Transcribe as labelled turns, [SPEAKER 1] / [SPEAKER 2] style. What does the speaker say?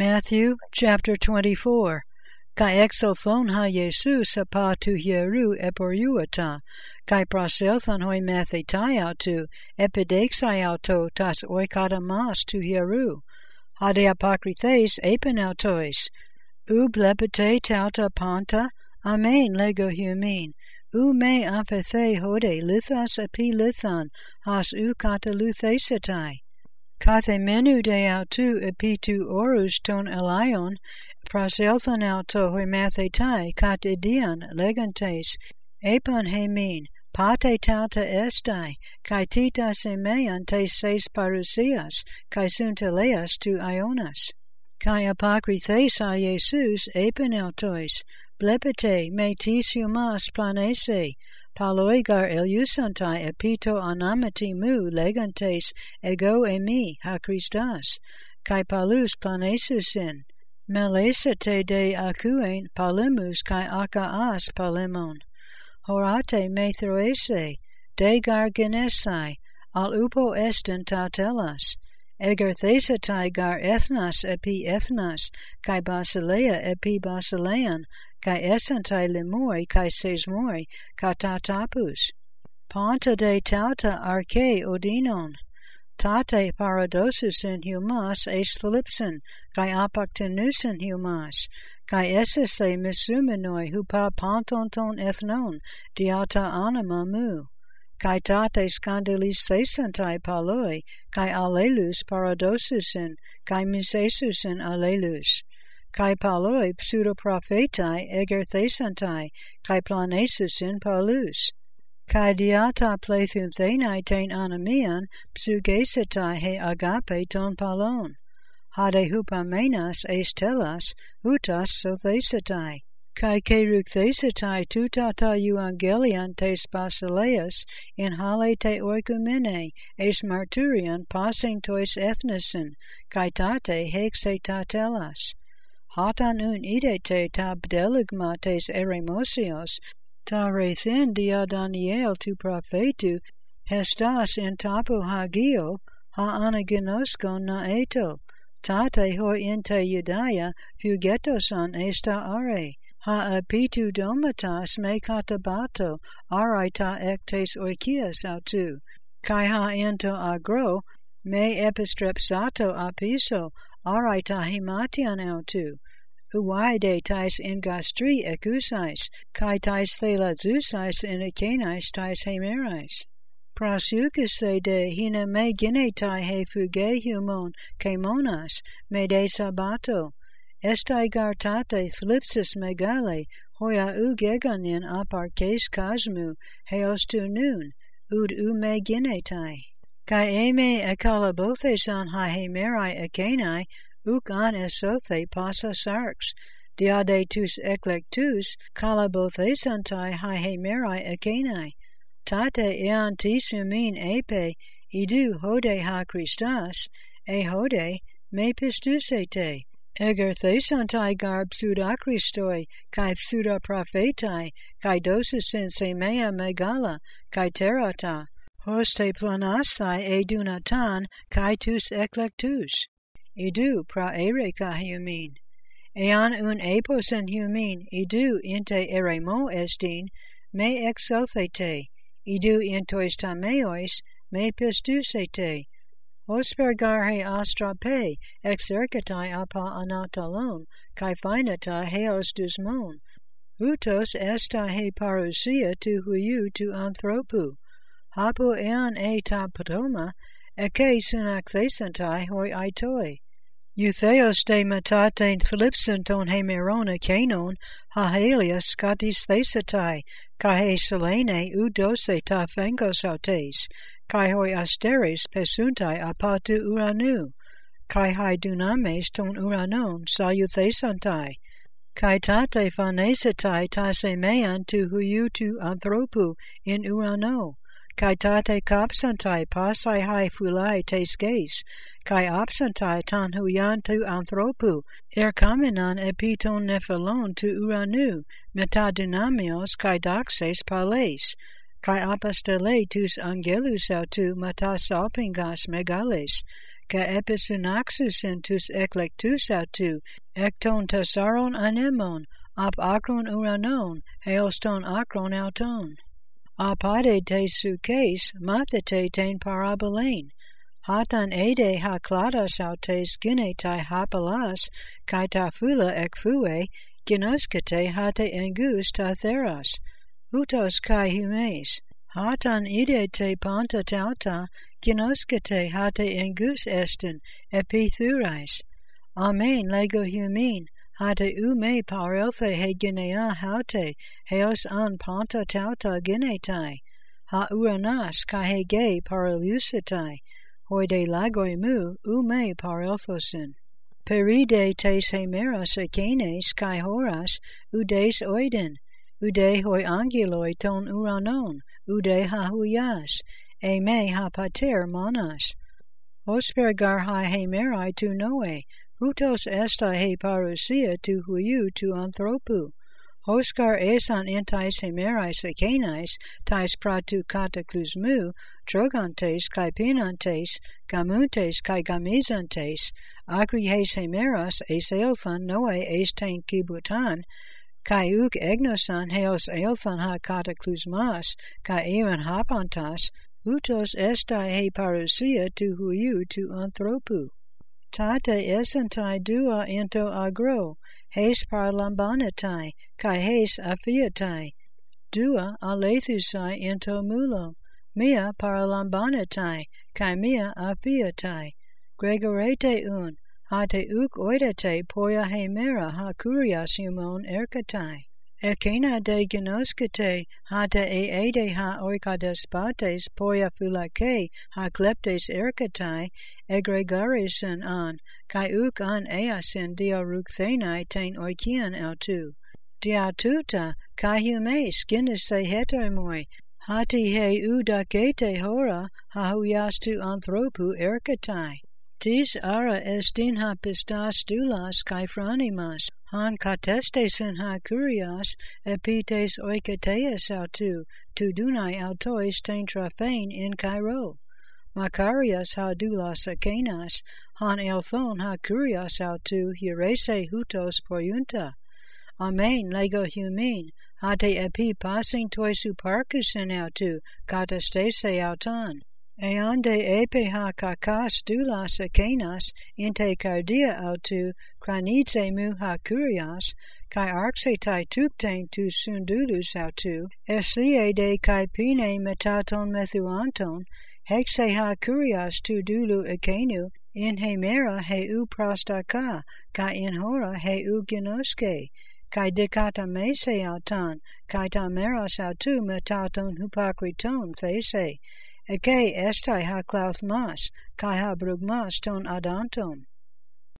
[SPEAKER 1] Matthew chapter 24. Kai exothon ha Jesus apa tu hieru eporiuata, kai praselthon hoi mathetai autu, epidexai auto tas oikata mas tu hieru, hade apokrithes apen autois, u blepete tauta panta, amen lego humin, u me apethe hode lithas epi lithan, has u kata luthesetai. Kathe menu de autu epitu orus ton elion, praselthon auto hoi mathetai kat idian legantes, epon hemin, pate tauta estai, kai tita semean te seis parusias, kai sunteleas tu ionas. Kai apokrithes a Jesus epon autois, blepete me tis humas planese, paloigar eliusantai epito anamati mu legantes ego emi ha Christas, kai palus planesusin, melesate de acuen palimus kai akaas palimon, horate me throese, de gargenesai, al upo esten tatelas, eger thesatai gar ethnas epi ethnas, kai basileia epi basilean, kai essentai lemui kai sesmoi katatapus Ponta de tauta arche odinon, tate paradosus in humas es thlipsin, kai apactinusin humas, kai essese se misuminoi hupa pantonton ethnon, diata anima mu. Kai tate scandalis thesantai paloi, kai alelus paradosusin, kai misesusin alelus. Kai paloi pseudoprophetai eger thesantai, kai planesusin palus. Kai diata plethun thenai anamian psugesetai he agape ton palon. Hade hupamenas es telas, utas sothesetai. Kai keruk thesetai tutata euangelion tes basileus in hale te oikumene es marturian passing tois ethnisen, kai tate hexe tatelas hatan un ide te tabdeligma tes eremosios, ta rethin dia Daniel tu profetu, hestas in tapu hagio, ha anaginoskon na eto, tate hoi in te Judaya fugetosan esta are, ha apitu domatas me catabato, araita ectes oikias autu, kai ha ento agro, me epistrepsato apiso, araita uh, himatian autu, uaide tais engastri ecusais, kai tais thelazusais in ekenais tais hemerais. Prasucase de hina me genetai he fuge humon kemonas me de sabato, estai gartate thlipsis megale, hoia u geganin aparkes kasmu, heos tu nun, ud u me genetai. Kai eme ekalabothes an ha hemerai ekenai, uk an esothe pasa sarx, diade tus eclectus, calabothesantai haihemerai ekenai, tate ean tisumin epe, idu hode ha Christas, e hode me pistusete, eger thesantai gar pseudakristoi, kai pseuda prophetai, kai dosis in semea megala, kai terata, hoste planasthai edunatan, kai tus eclectus idu pra ere humin. Ean un eposen humin, idu inte eremo estin, me exothete, idu intois tameois, me pistusete. Hospergar he astra pe, exercatai apa anatalon, kai finata heos dusmon. Utos esta he parousia tu huiu tu anthropu. Hapo ean e ta patoma, eke sunak hoi aitoi. Eutheos de matate thlipsin ton hemerona canon, ha helias scatis thesatai, cae selene udose ta fengos autes, cae hoi asteris pesuntai apatu uranu, cae hai dunames ton uranon saluthesantai, cae tate phanesatai ta semean tu huiu tu anthropu in urano, kai tate kapsantai pasai hai fulai geis, kai absentai tan huyan tu anthropu, er kamenan epiton nephelon tu uranu, meta dynamios kai daxes pales, kai apostele tus angelus autu meta salpingas megales, ka episunaxus entus eclectus autu, ekton tesaron anemon, ap akron uranon, heoston akron auton. Apade te sukes, mathete ten parabolain, hatan ede ha kladas autes gine tai hapalas, kai ta fula ekfue, ginoskete hate engus ta theras, utos kai humes, hatan ide te panta tauta, ginoskete hate engus estin, epithurais. Amen lego humin, hate ume parelthe he ginea haute, heos an panta tauta ginetai, ha uranas kai he ge paralusitai, hoide lagoi mu ume parelthosin. Peride tes hemeras ekenes kai horas udes oiden, ude hoi angeloi ton uranon, ude ha huyas, e me ha pater monas. Hospergar ha hemerai tu noe, hutos esta he parousia tu huiu tu anthropu. Hoskar esan entais hemerais ekenais, tais pratu cataclysmu, trogantes kai pinantes, gamuntes kai gamizantes, agri hes hemeras es eilthan noe es tain kibutan, kai uk egnosan heos eilthan ha cataclysmas, kai evan hapantas, hutos estai he parousia tu huiu tu anthropu. Tate esentai dua ento agro, hes parlambanatai, kai hes afiatai. Dua alethusai ento mulo, mia parlambanatai, kai mia afiatai. Gregorete un, hate uk oidete poia hemera ha kurias humon erkatai. Ekena de genoskete hata e ede ha oikadespates poia fulake ha kleptes erkatai egregarisen an kai uk an easin dia rukthenai tein oikian autu. Dia tuta kai hume skinis se hetomoi hati he udakete hora ha huyastu anthropu erkatai. Tis ara estin ha pistas doulas kai franimas, han katestesin ha kurias, epites oiketeas autu, tu dunai autois ten traphain in Cairo. Macarias ha doulas akenas, han elthon ha kurias autu, hurese hutos poiunta. Amen lego humin, hate epi passing toisu parkusen autu, katestese autan. Eande epe ha kakas doulas akenas inte cardia autu kranitse mu ha kurias, kai arxe tai tuptain tu sundulus autu, eslie de kai pine metaton methuanton, hexe ha kurias tu dulu akenu, in he mera he u prostaka, kai in hora he u ginoske, kai dikata mese autan, kai ta meras autu metaton hupakriton these, Eke estai ha klaus mas, kai ha brugmas ton adanton.